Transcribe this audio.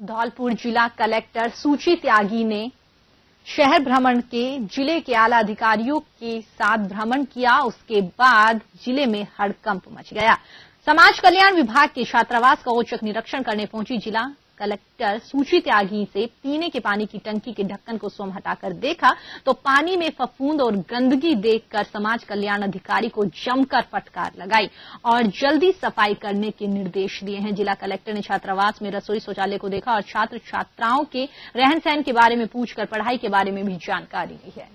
धौलपुर जिला कलेक्टर सूची त्यागी ने शहर भ्रमण के ज़िले के आला अधिकारियों के साथ भ्रमण किया। उसके बाद ज़िले में हड़कंप मच गया। समाज कल्याण विभाग के छात्रावास का औचक निरीक्षण करने पहुँची जिला कलेक्टर सूची त्यागी से पीने के पानी की टंकी के ढक्कन को स्वयं हटाकर देखा तो पानी में फफूंद और गंदगी देखकर समाज कल्याण अधिकारी को जमकर फटकार लगाई और जल्दी सफ़ाई करने के निर्देश दिए हैं। जिला कलेक्टर ने छात्रावास में रसोई शौचालय को देखा और छात्र छात्राओं के रहन सहन के बारे में पूछकर पढ़ाई के बारे में भी जानकारी ली है।